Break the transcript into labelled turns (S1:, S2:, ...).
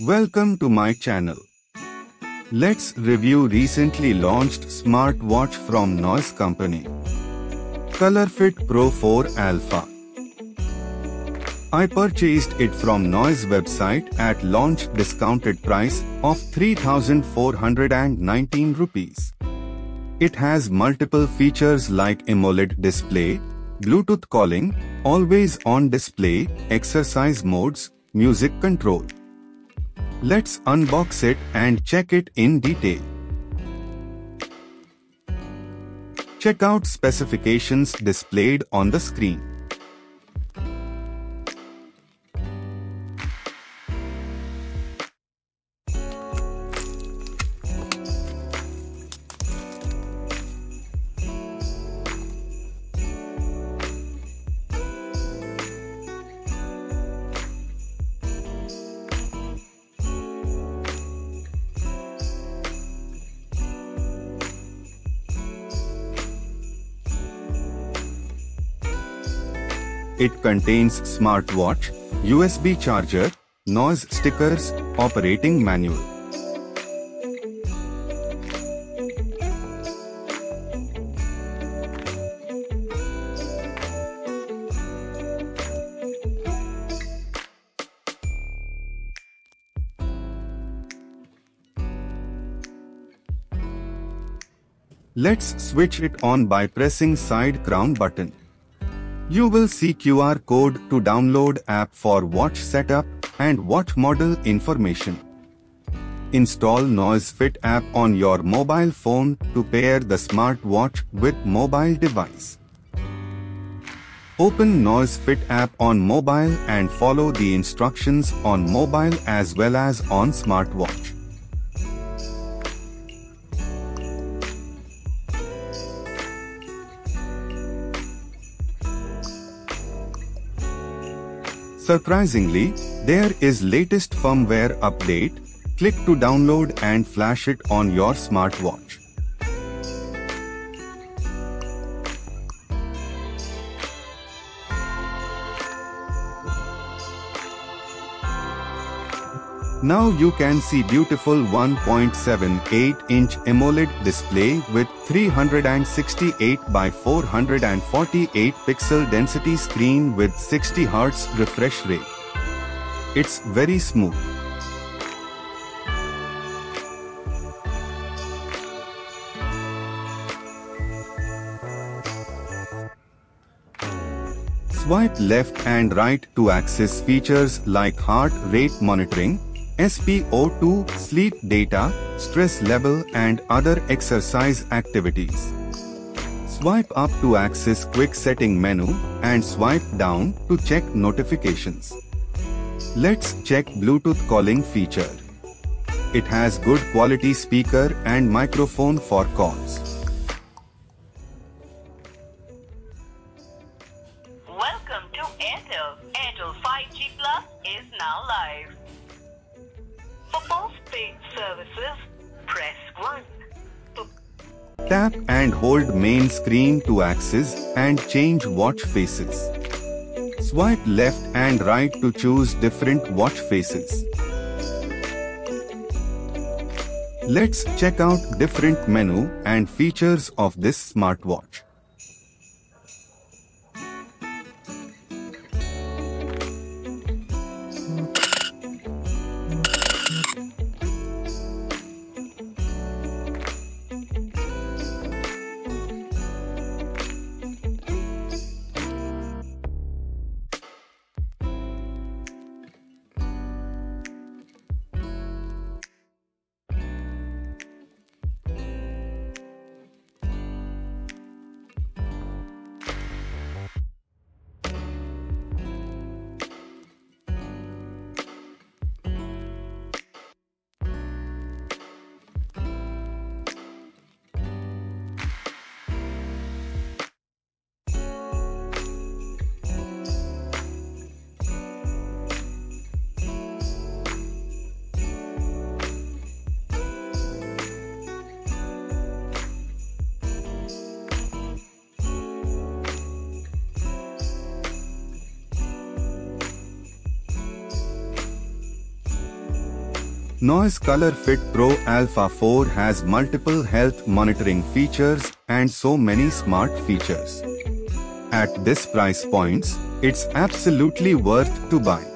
S1: Welcome to my channel. Let's review recently launched smartwatch from Noise Company. ColorFit Pro 4 Alpha. I purchased it from Noise website at launch discounted price of 3419 rupees. It has multiple features like AMOLED display, Bluetooth calling, always on display, exercise modes, music control. Let's unbox it and check it in detail. Check out specifications displayed on the screen. It contains smartwatch, USB charger, noise stickers, operating manual. Let's switch it on by pressing side crown button. You will see QR code to download app for watch setup and watch model information. Install NoiseFit app on your mobile phone to pair the smartwatch with mobile device. Open NoiseFit app on mobile and follow the instructions on mobile as well as on smartwatch. Surprisingly, there is latest firmware update. Click to download and flash it on your smartwatch. Now you can see beautiful 1.78-inch AMOLED display with 368 by 448 pixel density screen with 60 Hz refresh rate. It's very smooth. Swipe left and right to access features like heart rate monitoring, SpO2, sleep data, stress level and other exercise activities. Swipe up to access quick setting menu and swipe down to check notifications. Let's check Bluetooth calling feature. It has good quality speaker and microphone for calls.
S2: Welcome to Airtel. Airtel 5G Plus is now live. For postpaid services, press 1.
S1: Tap and hold main screen to access and change watch faces. Swipe left and right to choose different watch faces. Let's check out different menu and features of this smartwatch. Noise Color Fit Pro Alpha 4 has multiple health monitoring features and so many smart features. At this price points, it's absolutely worth to buy.